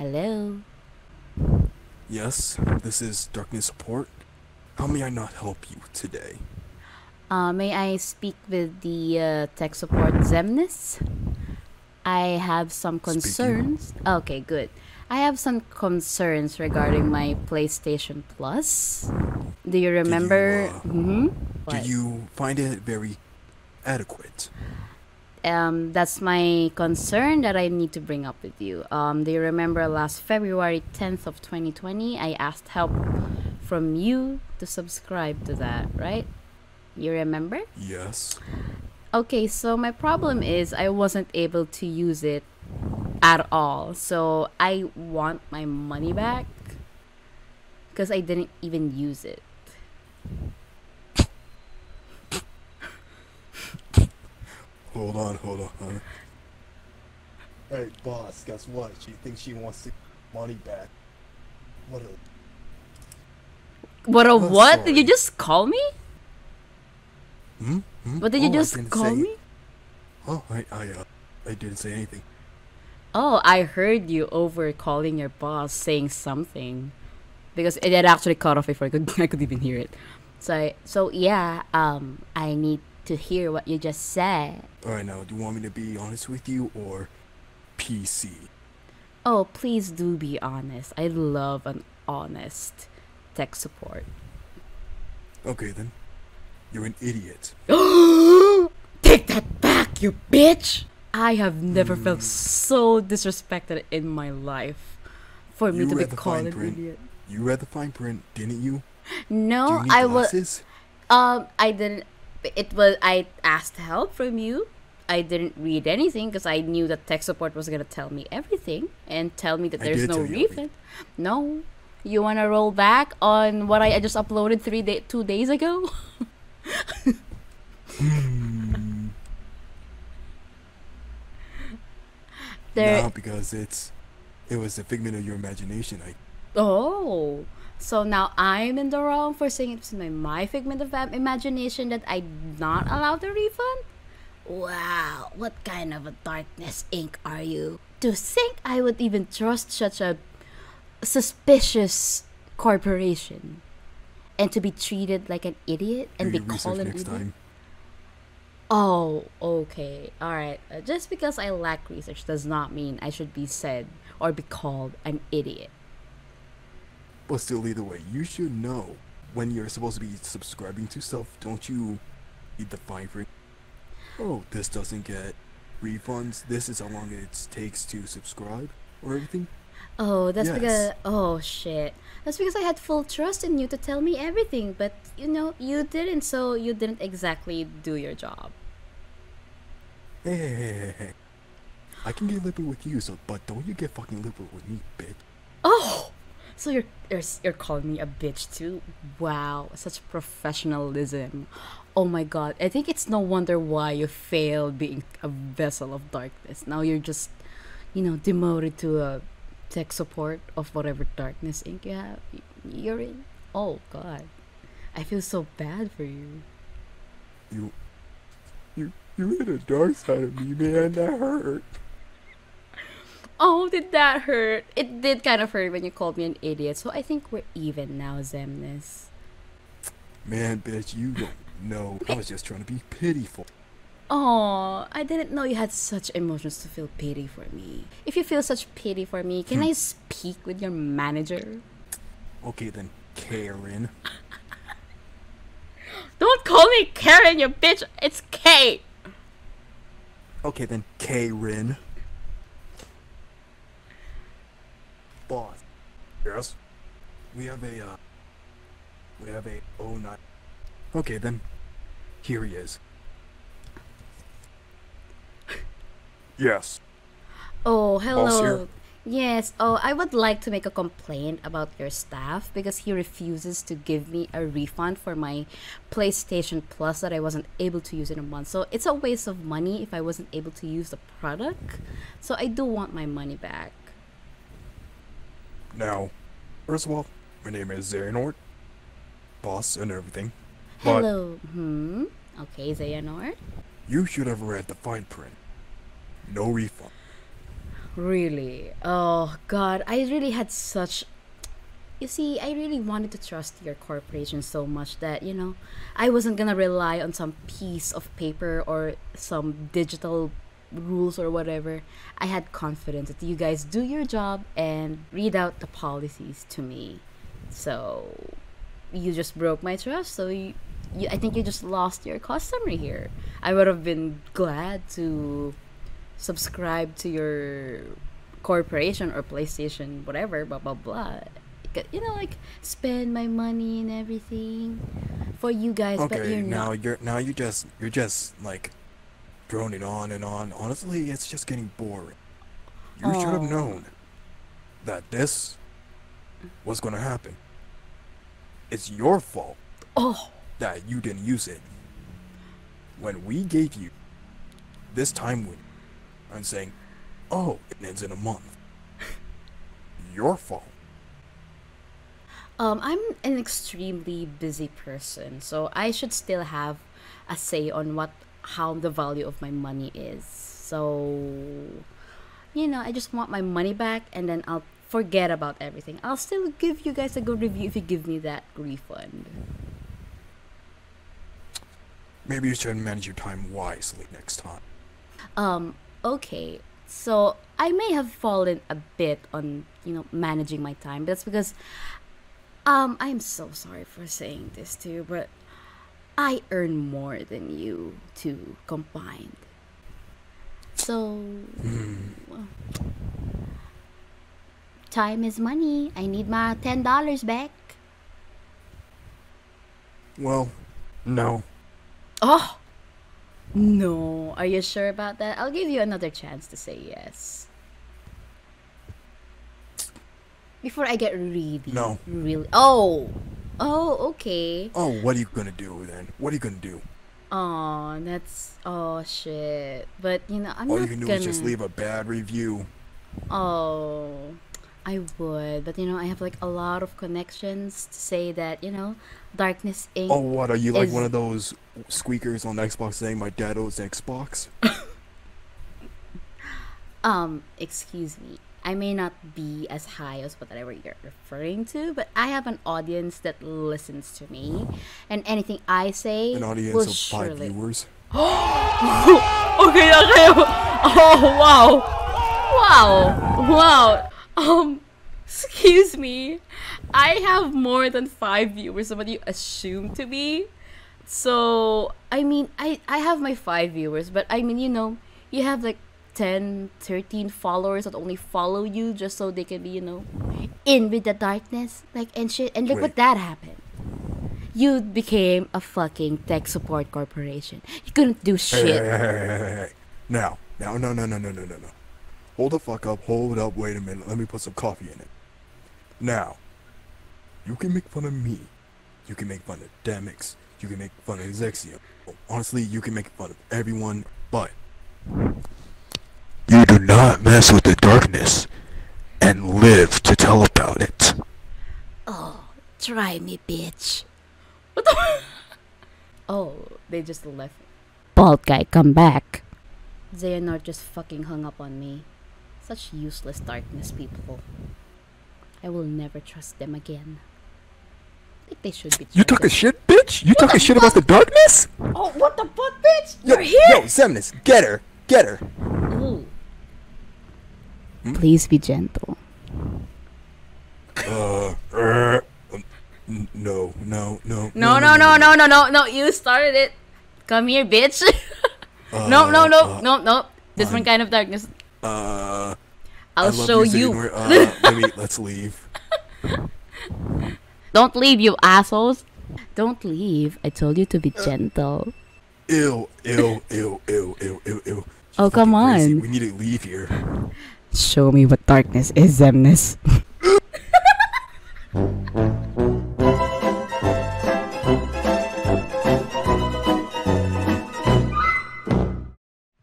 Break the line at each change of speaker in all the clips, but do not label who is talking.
Hello.
Yes, this is Darkness Support. How may I not help you today?
Uh, may I speak with the uh, tech support Xemnas? I have some
Speaking.
concerns. Okay, good. I have some concerns regarding my PlayStation Plus. Do you remember?
uh,
hmm
Do you find it very adequate?
Um, that's my concern that I need to bring up with you. Um, do you remember last February 10th of 2020? I asked help from you to subscribe to that, right? You remember?
Yes.
Okay, so my problem is I wasn't able to use it at all. So I want my money back because I didn't even use it.
Hold on, hold on.
Hey, boss, guess what? She thinks she wants the money back. What a.
What a
Oh,
what? Did you just call me?
Hmm? Hmm?
What did you
Oh, I
just call
say-
me?
Oh, I, I, uh, I didn't say anything.
Oh, I heard you over calling your boss saying something. Because it had actually cut off before I could I could even hear it. So I, so yeah, um I need to hear what you just said.
Alright, now, do you want me to be honest with you or PC?
Oh, please do be honest. I love an honest tech support.
Okay, then. You're an idiot.
Take that back, you bitch! I have never felt so disrespected in my life. For me
You
to be called an
print.
idiot.
You read the fine print, didn't you?
No,
you
I was um I didn't it was I asked help from you. I didn't read anything because I knew that tech support was gonna tell me everything and tell me that
I
there's no refund. No, you wanna roll back on what I, I just uploaded three day two days ago?
Hmm.
There.
No, because it's it was a figment of your imagination. I
Oh, so now I'm in the wrong for saying it's my, my figment of imagination that I'm not allowed the refund? Wow, what kind of a darkness Inc. are you? To think I would even trust such a suspicious corporation and to be treated like an idiot and be called an idiot?
time.
Oh, okay. All right. Uh, just because I lack research does not mean I should be said or be called an idiot.
But still, either way, you should know when you're supposed to be subscribing to stuff. Don't you read the fine print? Oh, this doesn't get refunds. This is how long it takes to subscribe or everything.
Oh, that's
Yes.
because oh shit. That's because I had full trust in you to tell me everything, but you know, you didn't, so you didn't exactly do your job.
Hey, hey, hey, hey, hey. I can get liberal with you, so but don't you get fucking liberal with me, bitch.
Oh, so you're you're, you're calling me a bitch too? Wow, such professionalism. Oh my god, I think it's no wonder why you failed being a vessel of darkness. Now you're just, you know, demoted to a tech support of whatever darkness Inc. you have. You're in. Oh god, I feel so bad for you.
You, you, you hit a dark side of me, man. That hurt.
Oh, did that hurt? It did kind of hurt when you called me an idiot. So I think we're even now, Xemnas.
Man, bitch, you don't know. I was just trying to be pitiful.
Oh, I didn't know you had such emotions to feel pity for me. If you feel such pity for me, can hmm. I speak with your manager?
Okay, then, Karen.
Don't call me Karen, you bitch. It's Kate.
Okay, then, Karen. Boss. Yes? We have a, uh. We have a 09. Okay, then. Here he is. Yes.
Oh, hello. Yes. Oh, I would like to make a complaint about your staff because he refuses to give me a refund for my PlayStation Plus that I wasn't able to use in a month. So it's a waste of money if I wasn't able to use the product. So I do want my money back.
Now, first of all, my name is Xehanort. Boss and everything. But
Hello. Hmm. Okay, Xehanort.
you should have read the fine print. No refund.
Really? Oh god, I really had such You see, I really wanted to trust your corporation so much that, you know, I wasn't gonna rely on some piece of paper or some digital rules or whatever. I had confidence that you guys do your job and read out the policies to me. So you just broke my trust, so you, you I think you just lost your customer here. I would have been glad to subscribe to your corporation or PlayStation, whatever, blah blah blah. You know, like spend my money and everything for you guys, but you're
now
not.
you're now you just you're just like droning on and on. Honestly, it's just getting boring. You should have known that this was gonna happen. It's your fault
Oh,
that you didn't use it. When we gave you this time window, I'm saying, oh, it ends in a month. Your fault.
um, I'm an extremely busy person, so I should still have a say on what how the value of my money is. So, you know, I just want my money back, and then I'll forget about everything. I'll still give you guys a good review if you give me that refund.
Maybe you should manage your time wisely next time.
Um, okay. So I may have fallen a bit on, you know, managing my time. but That's because um I'm so sorry for saying this to you, but I earn more than you two combined. So time is money. I need my ten dollars back.
Well, no.
Oh no. Are you sure about that? I'll give you another chance to say yes. Before I get really
No.
really Oh. Oh, okay.
Oh, what are you gonna do then? What are you gonna do?
Oh, that's oh shit. But you know, I'm
All
not
you can do
gonna
is just leave a bad review.
Oh, I would, but you know, I have like a lot of connections to say that you know, Darkness Inc.
Oh, what are you like
Is-
one of those squeakers on Xbox saying my dad owes Xbox?
Um, excuse me. I may not be as high as whatever you're referring to, but I have an audience that listens to me, and anything I say
An audience
will
of five
surely.
viewers.
Okay, okay. Oh wow, wow, wow. Um, excuse me. I have more than five viewers than what you assume to be. So I mean, I I have my five viewers, but I mean, you know, you have like 10, 13 followers that only follow you just so they can be, you know, in with the darkness, like and shit. And look what that happened. You became a fucking tech support corporation. You couldn't do shit.
hey, hey, hey, hey, hey, hey. Now, now, no, no, no, no, no, no, no. Hold the fuck up. Hold up. Wait a minute. Let me put some coffee in it. Now, you can make fun of me. You can make fun of Demyx. You can make fun of Zexion. Honestly, you can make fun of everyone, but not mess with the darkness and live to tell about it.
Oh, try me, bitch. What the? oh, they just left. Bald guy, come back. Xehanort just fucking hung up on me. Such useless darkness people. I will never trust them again. I think they should be.
You
tried.
talking shit, bitch? You talking shit about the darkness?
Oh, what the fuck, bitch?
Yo,
You're here.
Yo, Xemnas, get her. Get her.
Ooh.
Hmm?
Please be gentle.
Uh, uh, um, n- no, no, no.
No, no, no, no, no, no, no. You started it. Come here, bitch. no, no, no,
Uh,
no, no. Different
fine.
kind of darkness.
Uh,
I'll
I love
show
you.
you.
Xehanort. Uh, maybe let's leave.
Don't leave, you assholes. Don't leave. I told you to be gentle.
Ew, ew, ew, ew, ew, ew, ew.
Oh, come
fucking crazy.
on.
We need to leave here.
Show me what darkness is, Xemnas.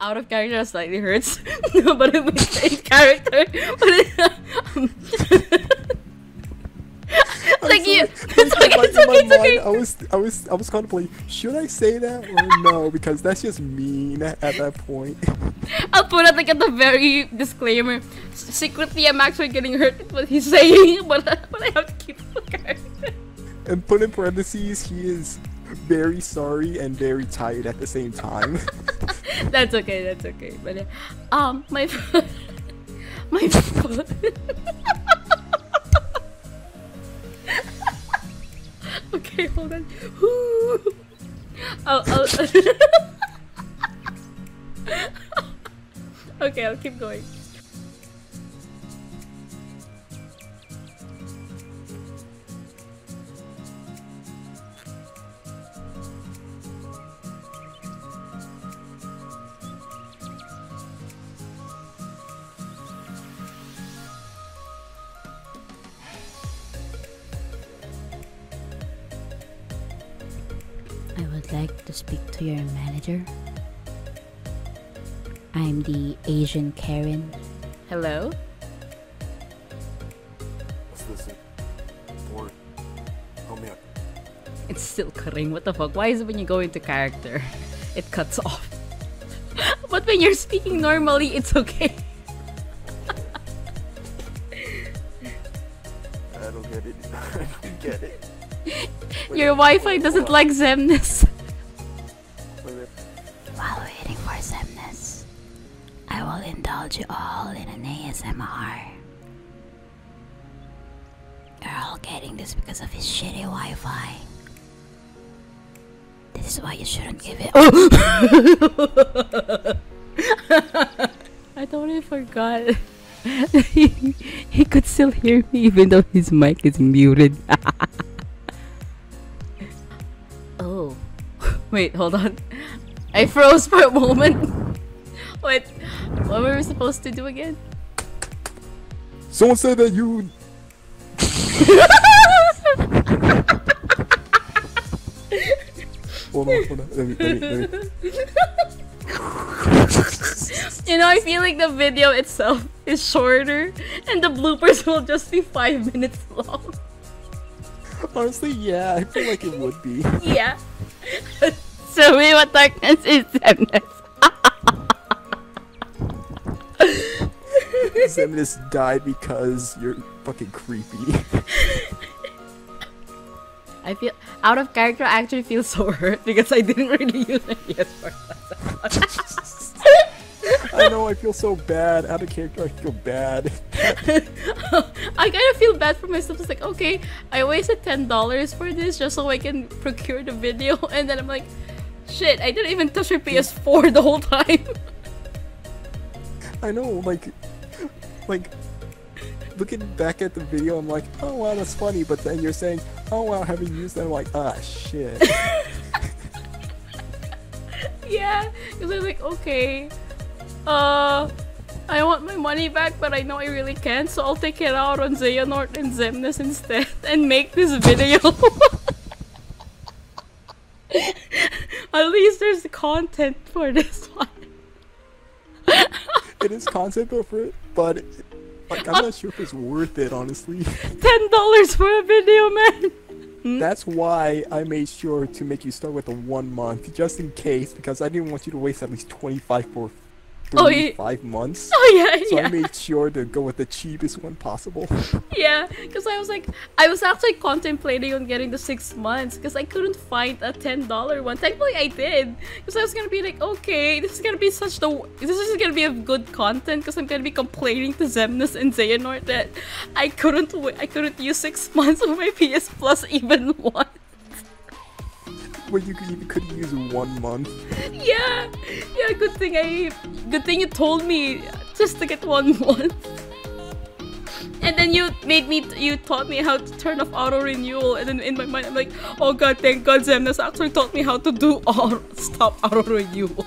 Out of character slightly hurts, but it was in character. But it, like you, it's okay, it's okay, it's okay.
I was, I was, I was contemplating, should I say that or no? Because that's just mean at, at that point.
I'll put it like at the very disclaimer. Secretly, I'm actually getting hurt with what he's saying, but, but I have to keep character.
and put in parentheses, he is very sorry and very tired at the same time.
That's okay. That's okay. But uh, um, my my okay, hold on. Whew. I'll, I'll okay, I'll keep going. I would like to speak to your manager. I'm the Asian Karen. Hello?
What's this? Or, help me out.
It's still cutting. What the fuck? Why is it when you go into character, it cuts off? but when you're speaking normally, it's okay. Your Wi-Fi doesn't like
Xemnas.
While waiting for Xemnas, I will indulge you all in an ASMR. You're all getting this because of his shitty Wi-Fi. This is why you shouldn't give it. Oh! I totally forgot. he, he could still hear me even though his mic is muted. Wait, hold on. I froze for a moment. Wait, what were we supposed to do again?
Someone said that you. hold on, hold on. Let me, let me, let me.
You know, I feel like the video itself is shorter and the bloopers will just be five minutes long.
Honestly, yeah, I feel like it would be.
Yeah. So me what darkness is Xemnas.
Zeminus died because you're fucking creepy.
I feel out of character I actually feel so hurt because I didn't really use a PS4.
I know, I feel so bad. Out of character, I feel bad.
I kind of feel bad for myself. It's like, okay, I wasted ten dollars for this just so I can procure the video, and then I'm like, shit, I didn't even touch my PS4 the whole time.
I know, like, like, looking back at the video, I'm like, oh wow, that's funny. But then you're saying, oh wow, having used that, I'm like, ah, shit.
yeah, because I was like, okay, uh, I want my money back, but I know I really can't, so I'll take it out on Xehanort and Xemnas instead and make this video. At least there's content for this one.
it is concept for it, but like, I'm not sure if it's worth it, honestly.
Ten dollars for a video, man.
That's why I made sure to make you start with a one month, just in case, because I didn't want you to waste at least 25 for
Oh, yeah.
five months.
Oh yeah,
So
yeah.
I made sure to go with the cheapest one possible.
Yeah, because I was like, I was actually contemplating on getting the six months because I couldn't find a ten dollar one. Thankfully, I did because I was gonna be like, okay, this is gonna be such the this is gonna be a good content because I'm gonna be complaining to Xemnas and Xehanort that I couldn't I couldn't use six months of my PS Plus even once.
Where you could could use one month.
Yeah, yeah. Good thing I good thing you told me just to get one month. And then you made me, you taught me how to turn off auto renewal. And then in my mind, I'm like, oh god, thank god, Xemnas actually taught me how to do auto, stop auto renewal.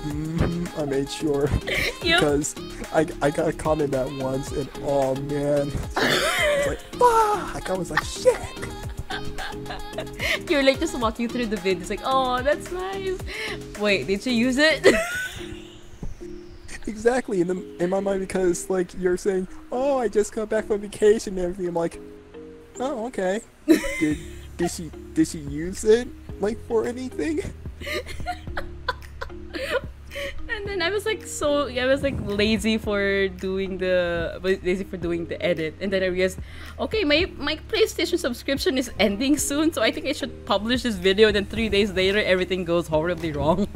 hmm I made sure
yep.
because I, I got a comment that once and oh man, I was like fuck. I was like shit.
You're like just walking through the vid. It's like, oh, that's nice. Wait, did you use it?
Exactly in the in my mind because like you're saying, oh I just got back from vacation and everything. I'm like, oh okay. Did did she did she use it like for anything?
I was like so I was like lazy for doing the lazy for doing the edit. And then I realized, okay, my my PlayStation subscription is ending soon, so I think I should publish this video. And then three days later, everything goes horribly wrong.